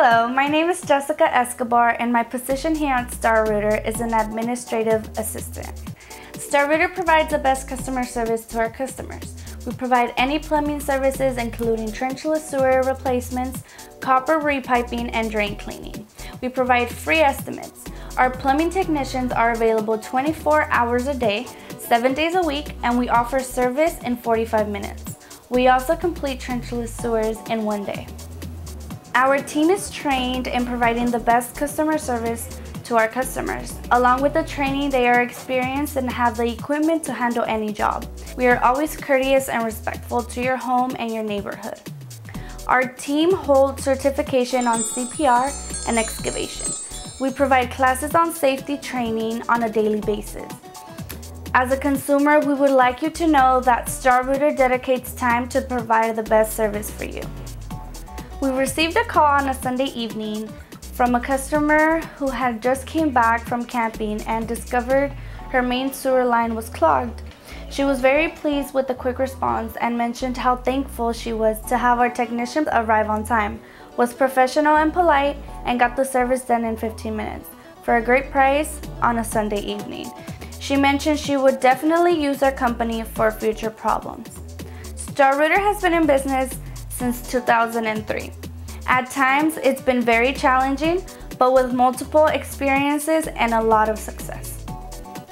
Hello, my name is Jessica Escobar and my position here at StarRooter is an administrative assistant. StarRooter provides the best customer service to our customers. We provide any plumbing services including trenchless sewer replacements, copper repiping, and drain cleaning. We provide free estimates. Our plumbing technicians are available 24 hours a day, 7 days a week, and we offer service in 45 minutes. We also complete trenchless sewers in one day. Our team is trained in providing the best customer service to our customers. Along with the training, they are experienced and have the equipment to handle any job. We are always courteous and respectful to your home and your neighborhood. Our team holds certification on CPR and excavation. We provide classes on safety training on a daily basis. As a consumer, we would like you to know that StarRooter dedicates time to provide the best service for you. We received a call on a Sunday evening from a customer who had just came back from camping and discovered her main sewer line was clogged. She was very pleased with the quick response and mentioned how thankful she was to have our technician arrive on time, was professional and polite, and got the service done in 15 minutes for a great price on a Sunday evening. She mentioned she would definitely use our company for future problems. StarRooter has been in business since 2003. At times, it's been very challenging, but with multiple experiences and a lot of success.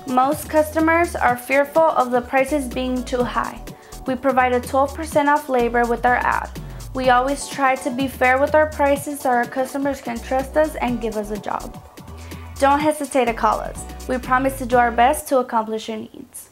Most customers are fearful of the prices being too high. We provide a 12% off labor with our ad. We always try to be fair with our prices so our customers can trust us and give us a job. Don't hesitate to call us. We promise to do our best to accomplish your needs.